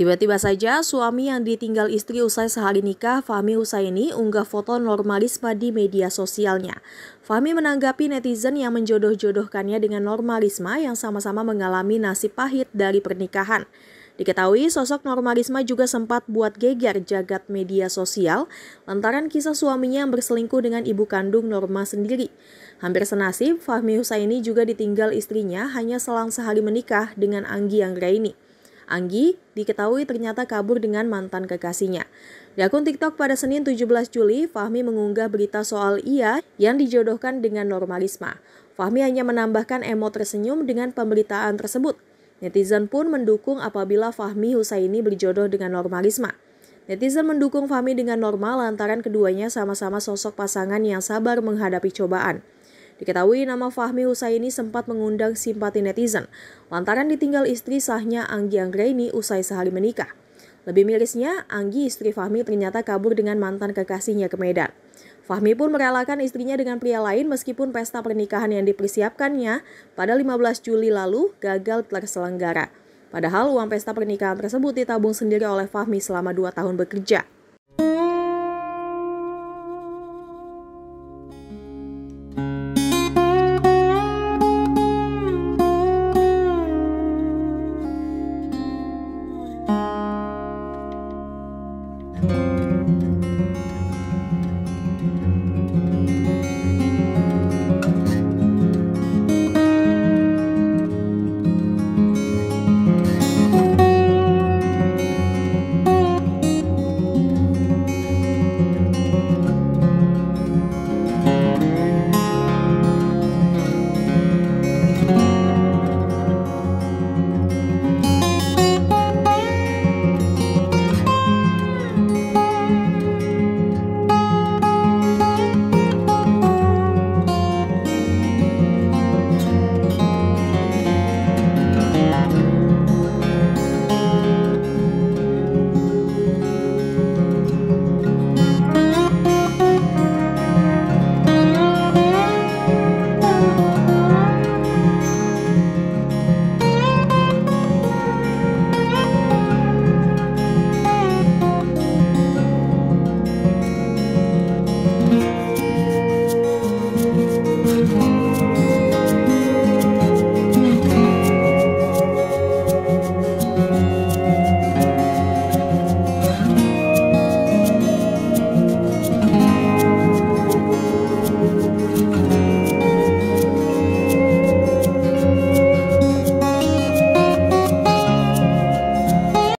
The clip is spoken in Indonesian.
Tiba-tiba saja suami yang ditinggal istri usai sehari nikah, Fahmi Husaini, unggah foto normalisme di media sosialnya. Fahmi menanggapi netizen yang menjodoh-jodohkannya dengan normalisme yang sama-sama mengalami nasib pahit dari pernikahan. Diketahui sosok normalisme juga sempat buat geger jagat media sosial lantaran kisah suaminya yang berselingkuh dengan ibu kandung Norma sendiri. Hampir senasib, Fahmi Husaini juga ditinggal istrinya hanya selang sehari menikah dengan Anggi Anggraini. Anggi diketahui ternyata kabur dengan mantan kekasihnya. Di akun TikTok pada Senin 17 Juli, Fahmi mengunggah berita soal ia yang dijodohkan dengan normalisme. Fahmi hanya menambahkan emot tersenyum dengan pemberitaan tersebut. Netizen pun mendukung apabila Fahmi Husaini berjodoh dengan normalisme. Netizen mendukung Fahmi dengan normal lantaran keduanya sama-sama sosok pasangan yang sabar menghadapi cobaan. Diketahui nama Fahmi Husaini sempat mengundang simpati netizen lantaran ditinggal istri sahnya Anggi Anggraini usai sehari menikah. Lebih mirisnya, Anggi istri Fahmi ternyata kabur dengan mantan kekasihnya ke Medan. Fahmi pun merelakan istrinya dengan pria lain meskipun pesta pernikahan yang dipersiapkannya pada 15 Juli lalu gagal terselenggara. Padahal uang pesta pernikahan tersebut ditabung sendiri oleh Fahmi selama dua tahun bekerja.